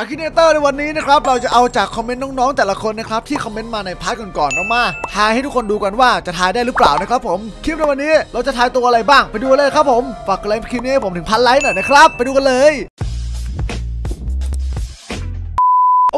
Akinator ในวันนี้นะครับ เราจะเอาจากคอมเมนต์น้องๆ แต่ละคนนะครับ ที่คอมเมนต์มาใน part ก่อนๆออกมาทายให้ทุกคนดูกันว่าจะทายได้หรือเปล่านะครับผม คลิปในวันนี้เราจะทายตัวอะไรบ้างไปดูเลยครับผม ฝากกดไลค์คลิปนี้ให้ผมถึงพันไลค์หน่อยนะครับ ไปดูกันเลย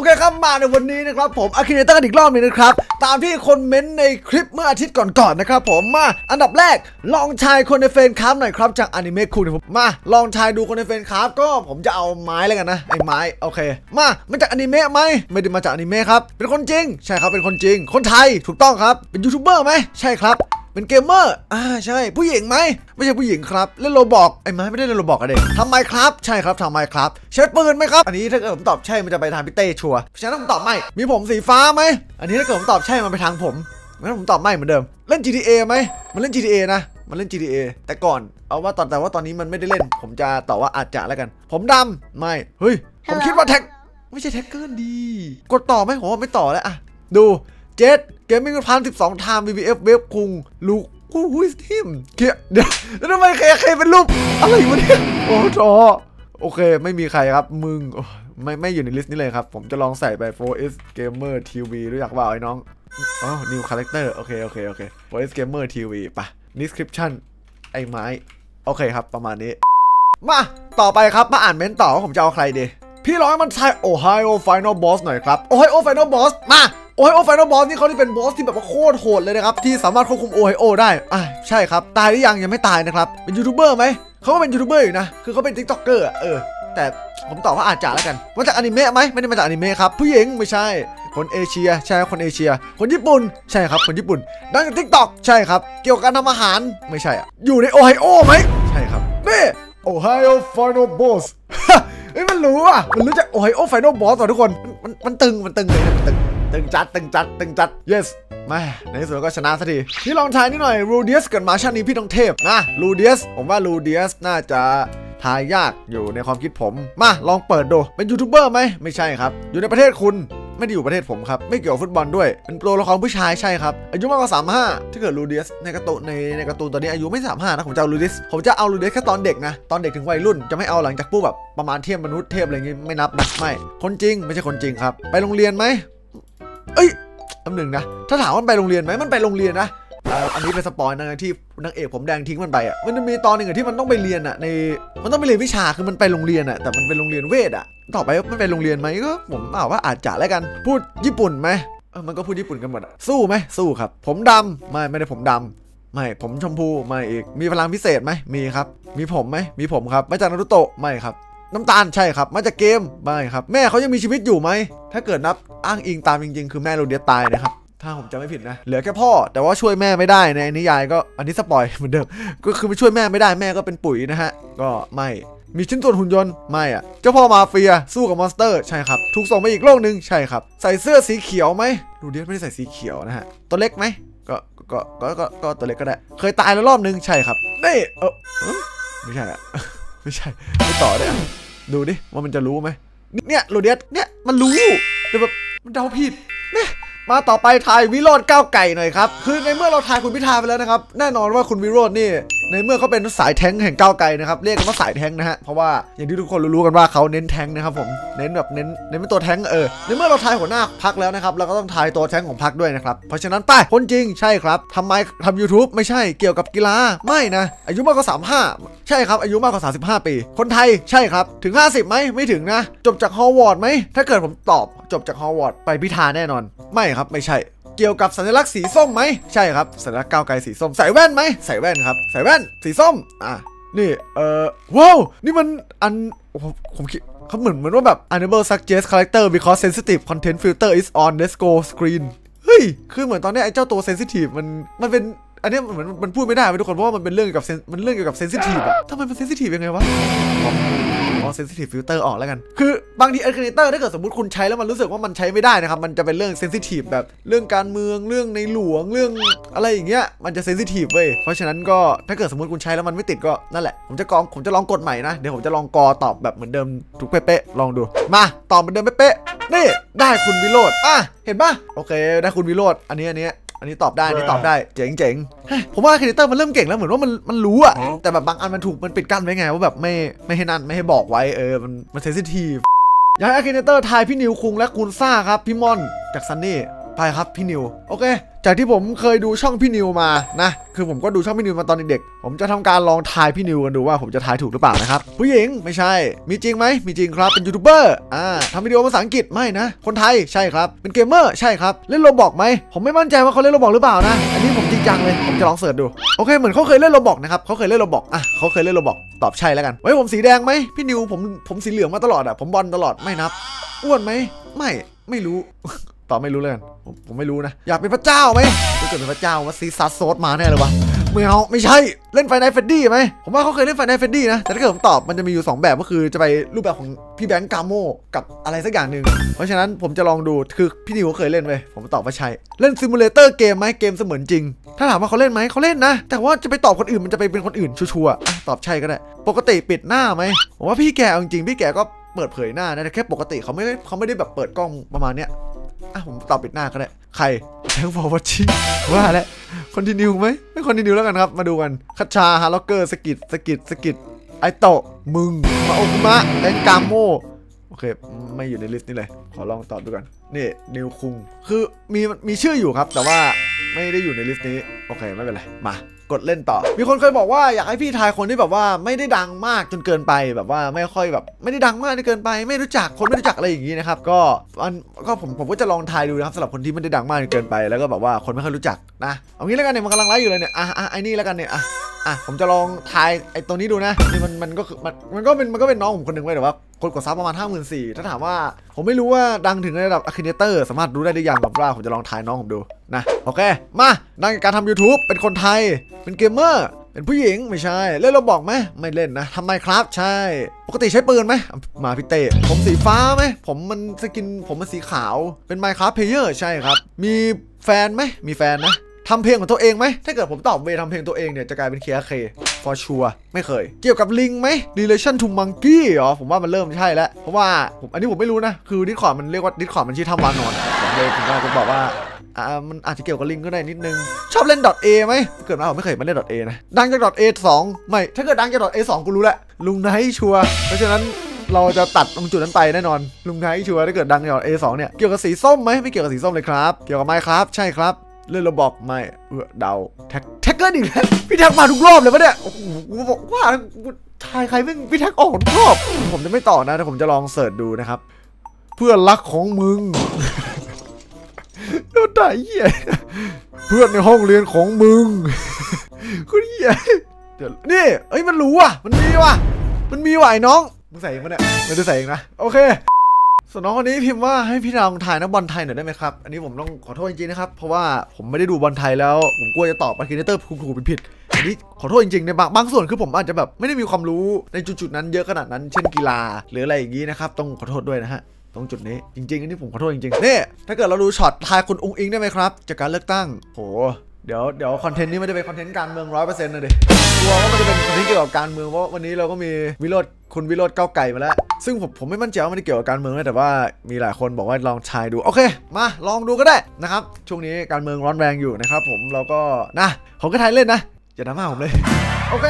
เคครับมาในวันนี้นะครับผม Akinator กันอีกรอบหนึ่งนะครับ ตามที่คนเม้นในคลิปเมื่ออาทิตย์ก่อนๆนะครับผมมาอันดับแรกลองทายคนในแฟนคลับหน่อยครับจากอนิเมะคุณผมมา ลองทายดูคนในแฟนคลับก็ผมจะเอาไม้แล้วกันนะไอ้ไม้โอเค มามาจากอนิเมะไหมไม่ได้มาจากอนิเมะครับเป็นคนจริง ใช่ครับเป็นคนจริง คนไทยถูกต้องครับเป็นยูทูบเบอร์ไหมใช่ครับ เป็นเกมเมอร์อ่าใช่ผู้หญิงไหมไม่ใช่ผู้หญิงครับเล่น Roblox ไอ้ไม้ไม่ได้เล่น Roblox อะเด็กทำไมครับ ใช่ครับทำไมครับใช้ปืนไหมครับอันนี้ถ้าเกิดผมตอบใช่มันจะไปทางพี่เต้ชัวร์ฉะนั้นผมตอบไม่มีผมสีฟ้าไหมอันนี้ถ้าเกิดผมตอบใช่มันไปทางผมงั้นผมตอบไม่เหมือนเดิม เล่น GTA ไหมมันเล่น GTA นะมันเล่น GTA แต่ก่อนเอาว่าตอนแต่ว่าตอนนี้มันไม่ได้เล่น ผมจะตอบว่าอาจจะแล้วกัน ผมดำไม่เฮ้ยผมคิดว่าแท็กไม่ใช่แท็กเกอร์ดี กดต่อไหมผมว่าไม่ต่อแล้วอะดู เจ็ดเกมมิ่งพันสิบสองไทม์ BBF เวฟคุงลูกกูฮุยทีมเกียเดี๋ยวแล้วทำไมเคเคเป็นรูปอะไรวะเนี่ยโอ้โหโอเค ไม่มีใครครับ มึงไม่ไม่อยู่ในลิสต์นี้เลยครับ ผมจะลองใส่ไป 4S Gamer TV รู้จักว่าไอ้น้องอ๋อ New Character โอเค โอเค โอเค 4S Gamer TV ไป Description ไอ้ไม้ โอเคครับ ประมาณนี้ มา ต่อไปครับ มาอ่านเมนต์ต่อว่าผมจะเอาใครดี พี่ร้อยมันทาย Ohio Final Boss หน่อยครับ Ohio Final Boss มา Ohio Final Boss นี่เขาที่เป็นบอสที่แบบว่าโคตรโหดเลยนะครับ ที่สามารถควบคุมโอไฮโอได้ อะใช่ครับ ตายหรือยังยังไม่ตายนะครับ เป็นยูทูบเบอร์ไหม เขาก็เป็นยูทูบเบอร์อยู่นะ คือเขาเป็นทิกต็อกเกอร์เออ แต่ผมตอบว่าอาจจะแล้วกันมาจากอนิเมะไหมไม่ได้มาจากอนิเมะครับ ผู้หญิงไม่ใช่ คนเอเชีย ใช่คนเอเชีย คนญี่ปุ่น ใช่ครับ คนญี่ปุ่น ดังจากทิกตอกใช่ครับ เกี่ยวกับการทำอาหาร ไม่ใช่อะ อยู่ในโอไฮโอไหม ใช่ครับ นี่ Ohio Final Boss เฮ้ยมันรู้อะ มันรู้จัก Ohio Final Boss ต่อทุกคน มันมันตึง มันตึงเลยนะมันตึง ตึงจัดตึงจัดตึงจัด yes มาในที่สุดก็ชนะสักทีพี่ลองทายนิดหน่อยรูเดียสกับมาชาตินี้พี่ต้องเทพนะรูเดียสผมว่ารูเดียสน่าจะทายยากอยู่ในความคิดผม มาลองเปิดดู เป็นยูทูบเบอร์ไหมไม่ใช่ครับ อยู่ในประเทศคุณไม่ได้อยู่ประเทศผมครับ ไม่เกี่ยวฟุตบอลด้วย เป็นตัวละครผู้ชายใช่ครับ อายุมากกว่า 35 ถ้าเกิดรูเดียสในการ์ตูนในในการ์ตูนตอนนี้อายุไม่ 35 นะ ผมจะเอารูเดียสผมจะเอารูเดียสแค่ตอนเด็กนะ ตอนเด็กถึงวัยรุ่นจะไม่เอาหลังจากปุ๊บแบบประมาณเทียมมนุษย์เทพอะไรอย่างงี้ไม่นับนะไม่คนจริงไม่ใช่คนจริงครับ ไปโรงเรียนไหม เอ้ยอันหนึ่งนะ ถ้าถามมันไปโรงเรียนไหมมันไปโรงเรียนนะอันนี้เป็นสปอยนะที่นางเอกผมแดงทิ้งมันไปอะ มันจะมีตอนหนึ่งที่มันต้องไปเรียนอะใน มันต้องไปเรียนวิชาคือมันไปโรงเรียนอะแต่มันเป็นโรงเรียนเวทอะ ต่อไปมันไปโรงเรียนไหมก็ผมบอกว่าอาจจะแล้วกัน พูดญี่ปุ่นไหมมันก็พูดญี่ปุ่นกันหมดอะสู้ไหมสู้ครับ ผมดำไม่ไม่ได้ผมดำไม่ผมชมพูไม่อีก มีพลังพิเศษไหมมีครับ มีผมไหมมีผมครับ มาจากนารุโตะไม่ครับ น้ำตาลใช่ครับ มาจากเกมไม่ครับ แม่เขายังมีชีวิตอยู่ไหม ถ้าเกิดนับอ้างอิงตามจริง ๆ คือแม่โรเดียตายนะครับถ้าผมจำไม่ผิดนะ เหลือแค่พ่อ แต่ว่าช่วยแม่ไม่ได้ในนิยายก็อันนี้สปอยเหมือนเดิม ก็คือไปช่วยแม่ไม่ได้แม่ก็เป็นปุ๋ยนะฮะ ก็ไม่ มีชิ้นส่วนหุ่นยนต์ไม่อะเจ้าพ่อมาเฟียสู้กับมอนสเตอร์ใช่ครับ ถูกส่งไปอีกโลกหนึ่งใช่ครับ ใส่เสื้อสีเขียวไหมรูเดียสไม่ได้ใส่สีเขียวนะฮะ ตัวเล็กไหมก็ก็ก็ก็ตัวเล็กก็ได้ เคยตายแล้วรอบนึงใช่ครับนี่เออไม่ใช่อะไม่ใช่ไม่ต่อได้ ดูดิว่ามันจะรู้ไหมเนี่ยรูเดียสเนี่ยมันรู้แต่แบบมันเดาผิดเนี่ยมาต่อไปทายวิโรจน์ก้าวไกลหน่อยครับ คือในเมื่อเราทายคุณพิธาไปแล้วนะครับ แน่นอนว่าคุณวิโรจน์นี่ ในเมื่อเขาเป็นสายแท้งแห่งก้าวไกลนะครับเรียกกันว่าสายแท้งนะฮะเพราะว่าอย่างที่ทุกคนรู้ๆกันว่าเขาเน้นแท้งนะครับผมเน้นแบบเน้นเน้นเป็นตัวแท้งเออในเมื่อเราทายหัวหน้าพรรคแล้วนะครับเราก็ต้องทายตัวแท้งของพรรคด้วยนะครับเพราะฉะนั้นไปคนจริงใช่ครับทำไมทำ YouTube ไม่ใช่เกี่ยวกับกีฬาไม่นะอายุมากกว่า35 ใช่ครับอายุมากกว่า 35 ปี คนไทยใช่ครับถึง 50ไหมไม่ถึงนะ จบจากฮาร์วาร์ดไหมถ้าเกิดผมตอบจบจากฮาร์วาร์ดไปพิธาแน่นอน ไม่ครับไม่ใช่ เกี่ยวกับสัญลักษณ์สีส้มไหม ใช่ครับ สัญลักษณ์ก้าวไกลสีส้ม ใส่แว่นไหม ใส่แว่นครับ ใส่แว่น สีส้ม อะ นี่ เอ่อว้าว นี่มันอัน ผมคิดเขาเหมือนเหมือนว่าแบบ enable suggest character because sensitive content filter is on let's go screen เฮ้ย คือเหมือนตอนนี้ไอ้เจ้าตัว sensitive มัน มันเป็น อันนี้เหมือนมันพูดไม่ได้ไปทุกคน เพราะว่ามันเป็นเรื่องเกี่ยวกับ มันเรื่องเกี่ยวกับ sensitive อะทำไมมัน sensitive ยังไงวะ sensitive filter ออกแล้วกัน คือบางที Akinator ถ้าเกิดสมมติคุณใช้แล้วมันรู้สึกว่ามันใช้ไม่ได้นะครับ มันจะเป็นเรื่อง sensitive แบบเรื่องการเมืองเรื่องในหลวงเรื่องอะไรอย่างเงี้ยมันจะ sensitive เว้ยเพราะฉะนั้นก็ถ้าเกิดสมมติคุณใช้แล้วมันไม่ติดก็นั่นแหละผมจะกดผมจะลองกดใหม่นะเดี๋ยวผมจะลองกดตอบแบบเหมือนเดิมทุกเป๊ะๆลองดูมาตอบเหมือนเดิมเป๊ะๆนี่ได้คุณวิโรจน์อะเห็นปะโอเค ได้คุณวิโรจน์อันนี้อันนี้ อันนี้ตอบได้อันนี้ตอบได้เจ๋งเจ๋งเฮ้ยผมว่า Akinator มันเริ่มเก่งแล้วเหมือนว่ามันมันรู้อะแต่แบบบางอันมันถูกมันปิดกั้นไว้ไงว่าแบบไม่ไม่ให้นั่นไม่ให้บอกไว้เออมันมัน sensitive อยากให้ Akinator ทายพี่นิวคุงและคุณซ่าครับพี่ม่อนจากซันนี่ไปครับพี่นิวโอเค จากที่ผมเคยดูช่องพี่นิวมานะ คือผมก็ดูช่องพี่นิวมาตอนเด็กๆผมจะทำการลองทายพี่นิวกันดูว่าผมจะทายถูกหรือเปล่านะครับ ผู้หญิงไม่ใช่ มีจริงไหมมีจริงครับ เป็นยูทูบเบอร์ อ่าทำวิดีโอภาษาอังกฤษไม่นะ คนไทยใช่ครับ เป็นเกมเมอร์ใช่ครับ เล่น Roblox ไหม ผมไม่มั่นใจว่าเขาเล่น Roblox หรือเปล่านะ อันนี้ผมจริงจังเลย ผมจะลอง search ดู โอเค เหมือนเขาเคยเล่น Roblox นะครับเขาเคยเล่น Roblox อะเขาเคยเล่น Roblox ตอบใช่แล้วกันไว้ผมสีแดงไหมพี่นิวผมผมสีเหลืองมาตลอดอะผมบลอนด์ตลอดไม่นับ อ้วนไหมไม่ไม่รู้ ตอบไม่รู้เลยกันผมผมไม่รู้นะ อยากเป็นพระเจ้าไหมถ้าเกิดเป็นพระเจ้าว่าซีซัสโซดมาแน่เลยวะไม่เอาไม่ใช่เล่น Five Nights Freddy ไหมผมว่าเขาเคยเล่น Five Nights Freddy นะ แต่ถ้าเกิดผมตอบมันจะมีอยู่ 2 แบบก็คือจะไปรูปแบบของพี่แบงค์กาโมกับอะไรสักอย่างหนึ่งเพราะฉะนั้นผมจะลองดูคือพี่นิวเขาเคยเล่นไหมผมตอบว่าใช่เล่นซิมูเลเตอร์เกมไหมเกมเสมือนจริง ถ้าถามว่าเขาเล่นไหมเขาเล่นนะ แต่ว่าจะไปตอบคนอื่นมันจะไปเป็นคนอื่นชัวร์ๆตอบใช่ก็ได้ ปกติปิดหน้าไหมผมว่าพี่แกจริงๆพี่แกก็เปิดเผยหน้านะแต่แค่ปกติเขาไม่ได้เขาไม่ได้แบบเปิดกล้องประมาณเนี้ย อะผมตอบปิดหน้าก็ได้ ใครแทงฟอร์วัชชิว่าแล้วคอนติเนียไหมไม่คอนติเนียแล้วกันครับ มาดูกันคัชชาฮาร์ล็อกเกอร์สกิดสกิดสกิดไอโตะมึงมาโอคุมะแดนกามโม โอเค ไม่อยู่ในลิสต์นี้เลย ขอลองตอบดูกันนี่นิวคุง คือมีมีชื่ออยู่ครับ แต่ว่าไม่ได้อยู่ในลิสต์นี้ โอเค ไม่เป็นไร มากดเล่นต่อ มีคนเคยบอกว่าอยากให้พี่ทายคนที่แบบว่าไม่ได้ดังมากจนเกินไปแบบว่าไม่ค่อยแบบ ไม่ได้ดังมากจนเกินไป ไม่รู้จักคนไม่รู้จักอะไรอย่างนี้นะครับ ก็อันก็ผมผมก็จะลองทายดูนะครับสำหรับคนที่ไม่ได้ดังมากจนเกินไป แล้วก็แบบว่าคนไม่ค่อยรู้จักนะเอางี้แล้วกันเนี่ยมันกำลังไลฟ์อยู่เลยเนี่ยอะอะไอ้นี่แล้วกันเนี่ยอะ อะผมจะลองทายไอ้ตัวนี้ดูนะนี่มันมันก็คือมันมันก็เป็นมันก็เป็นน้องผมคนหนึ่งไว้แต่ว่าคนกดซับประมาณ5 4 0 0 0ถ้าถามว่าผมไม่รู้ว่าดังถึงระดับ Akinator สามารถรู้ได้หรือยังแบบว่าผมจะลองทายน้องผมดูนะโอเค มาดังการทำ YouTube เป็นคนไทย เป็นเกมเมอร์เป็นผู้หญิงไม่ใช่ เล่น Roblox ไหมไม่เล่นนะทำ Minecraft ใช่ ปกติใช้ปืนไหมมาพี่เต้ผมสีฟ้าไหมผมมันสกินผมมันสีขาวเป็น Minecraft Player ใช่ครับ มีแฟนไหมมีแฟนนะ ทำเพลงของตัวเองไหม ถ้าเกิดผมตอบว่าทำเพลงตัวเองเนี่ย จะกลายเป็น KK for sure ไม่เคย เกี่ยวกับลิงไหม relation to monkey เหรอ ผมว่ามันเริ่มใช่แล้ว เพราะว่าผมอันนี้ผมไม่รู้นะ คือดิสคอร์ดมันเรียกว่าดิสคอร์ดมันชื่อทำวานอนผมเลยผมก็จะบอกว่าอ่ามันอาจจะเกี่ยวกับลิงก็ได้นิดนึง ชอบเล่น .a ไหมเกิดมาผมไม่เคยมาเล่น .a นะดังจาก .a 2ไม่ ถ้าเกิดดังจาก .a 2กูรู้แหละลุงไนท์ชัวเพราะฉะนั้นเราจะตัดตรงจุดนั้นไปแน่นอน ลุงไนท์ชัวถ้าเกิดดังจาก A 2เนี่ยเกี่ยวกับสีส้มไหมไม่เกี่ยวกับสีส้มเลยครับ เกี่ยวกับไมค์ครับ ใช่ครับ เล่นระบอกไม่เดาแท็กแท็กเกอร์อีกแล้วพี่แท็กมาทุกรอบเลยปะเนี่ยโอ้โหกูบอกว่าทายใครไม่พี่แท็กออกทุกรอบผมจะไม่ต่อนะแต่ผมจะลอง search ดูนะครับ เพื่อนรักของมึงโดนด่าเหี้ยเพื่อนในห้องเรียนของมึงคุณเหี้ยเดี๋ยวนี่เอ้ยมันรู้ว่ะมันมีว่ะมันมีว่ะไอ้น้องมึงใส่เองปะเนี่ยไม่ได้ใส่เองนะโอเค ส่วนน้องคนนี้พิมพ์ว่าให้พี่ลองถ่ายนักบอลไทยหน่อยได้ไหมครับ อันนี้ผมต้องขอโทษจริงๆนะครับ เพราะว่าผมไม่ได้ดูบอลไทยแล้ว ผมกลัวจะตอบ Akinator ถูกผิดอันนี้ขอโทษจริงๆในบางบางส่วนคือผมอาจจะแบบไม่ได้มีความรู้ในจุดๆนั้นเยอะขนาดนั้น เช่นกีฬาหรืออะไรอย่างนี้นะครับ ต้องขอโทษด้วยนะฮะตรงจุดนี้จริงๆอันนี้ผมขอโทษจริงๆเนี่ถ้าเกิดเราดูช็อตทายคุณอุ๊งอิ๊งได้ไหมครับ จากการเลือกตั้งโห เดี๋ยวเดี๋ยวคอนเทนต์นี้ไม่ได้เป็นคอนเทนต์การเมืองร้อยเปอร์เซ็นต์นะดิกลัวว่ามันจะเป็นคอนเทนต์เกี่ยวกับการเมืองเพราะวันนี้เราก็มีวิโรจน์คุณวิโรจน์ก้าวไกลมาแล้ว ซึ่งผมผมไม่มั่นใจว่ามันจะเกี่ยวกับการเมืองนะแต่ว่ามีหลายคนบอกว่าลองทายดู โอเค มาลองดูก็ได้นะครับ ช่วงนี้การเมืองร้อนแรงอยู่นะครับผมเราก็นะผมก็ทายเล่นนะอย่าดราม่าผมเลย โอเค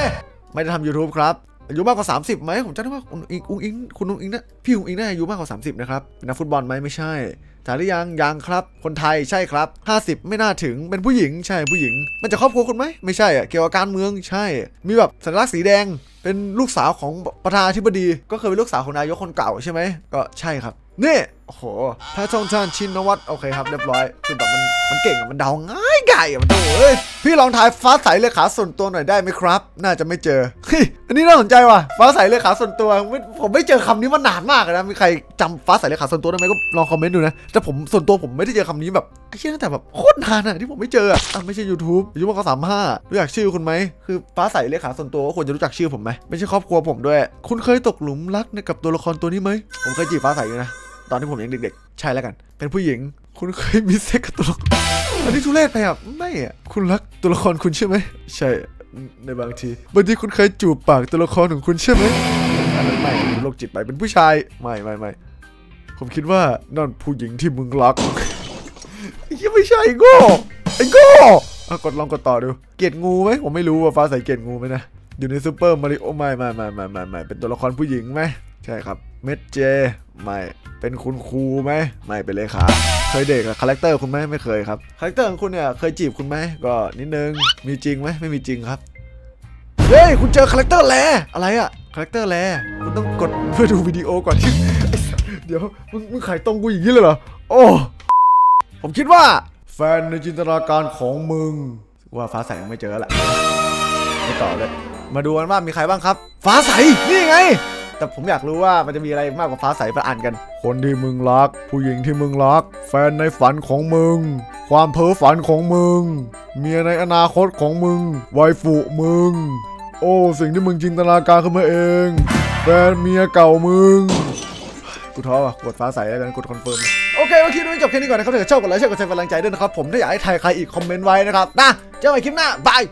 ไม่ได้ทำ YouTube ครับอายุมากกว่า 30ไหมผมจำได้ว่าอุ้งอิงคุณอุ้งอิงนะพี่อุ้งอิงน่าอายุมากกว่า 30 นะครับเป็นนักฟุตบอลไหมไม่ใช่ ถ่ายหรือยังยังครับ คนไทยใช่ครับ 50 ไม่น่าถึงเป็นผู้หญิงใช่ผู้หญิง มันจะครอบครัวคุณไหมไม่ใช่อะเกี่ยวกับการเมืองใช่ มีแบบสัญลักษณ์สีแดง เป็นลูกสาวของประธานาธิบดี ก็เคยเป็นลูกสาวของนายกคนเก่าใช่ไหมก็ใช่ครับนี่ โอ้โหพระชงชาญชินวัตรโอเคครับเรียบร้อยคือแบบมันมันเก่งอะมันเดาง่ายง่ายอะมันโอ้ยพี่ลองทายฟ้าใสเลขาส่วนตัวหน่อยได้ไหมครับ น่าจะไม่เจออันนี้น่าสนใจว่ะฟ้าใสเลขาส่วนตัวมผมไม่เจอคำนี้มานานมากเลยนะมีใครจำฟ้าใสเลขาส่วนตัวได้ไหมก็ลองคอมเมนต์ดูนะแต่ผมส่วนตัวผมไม่ได้เจอคำนี้แบบไอ้เชี่ยตั้งแต่แบบโคตรนานอะที่ผมไม่เจออะอะไม่ใช่ YouTube อยุมากกว่าสามห้ารู้จักชื่อคุณไหมคือฟ้าใสเลขาส่วนตัวก็ควรจะรู้จักชื่อผมไหมไม่ใช่ครอบครัวผมด้วย คุณเคยตกหลุมรักกับตัวละครตัวนี้ไหมผมเคยจีบฟ้าใสอยู่นะ ตอนที่ผมยังเด็กๆ ใช่แล้วกัน เป็นผู้หญิง คุณเคยมีเซ็กกับตัวละครอันนี้ทุเรศไปอะไม่อะคุณรักตัวละครคุณใช่ไหมใช่ในบางทีบางทีคุณเคยจูบปากตัวละครของคุณใช่ไหมอันนั้นไม่โรคจิตไปเป็นผู้ชายไม่ไม่ไม่ผมคิดว่านั่นผู้หญิงที่มึงรักยังไม่ใช่ไอ้โง่ไอ้โง่กดลองกดต่อดู เกลียดงูไหมผมไม่รู้ว่าฟ้าใสเกลียดงูไหมนะอยู่ในซูเปอร์มาริโอไม่ไม่ไม่ไม่ไม่ไม่เป็นตัวละครผู้หญิงไหม ใช่ครับ เมดเจ ไม่ เป็นคุณครูไหม ไม่ เป็นเลขา เคยเด็กกับ character คุณไหมไม่เคยครับ character ของคุณเนี่ยเคยจีบคุณไหม ก็นิดนึง มีจริงไหม ไม่มีจริงครับ เฮ้ย คุณเจอ character แล้วอะไรอะ character แล้วคุณต้องกดเพื่อดูวิดีโอก่อนที่เดี๋ยวมึงมึงขายตรงกูอย่างนี้เลยเหรอ โอ้ ผมคิดว่า แฟนในจินตนาการของมึง ว่าฟ้าใสยังไม่เจอละไม่ต่อเลย มาดูกันว่ามีใครบ้างครับ ฟ้าใส นี่ไง แต่ผมอยากรู้ว่ามันจะมีอะไรมากกว่าฟ้าใสไปอ่านกัน คนที่มึงรัก ผู้หญิงที่มึงรัก แฟนในฝันของมึง ความเพ้อฝันของมึง เมียในอนาคตของมึงไวฟุมึง โอ้สิ่งที่มึงจินตนาการขึ้นมาเอง แฟนเมียเก่ามึงกูท้อว่ะกดฟ้าใสแล้วกันกด confirm โอเคเมื่อกี้ดูจบแค่นี้ก่อนนะครับถ้าเกิดชอบกดไลค์แชร์กดแชร์กำลังใจด้วยนะครับผมถ้าอยากให้ใครใครอีกคอมเมนต์ไว้นะครับนะเจอกันใหม่คลิปหน้า bye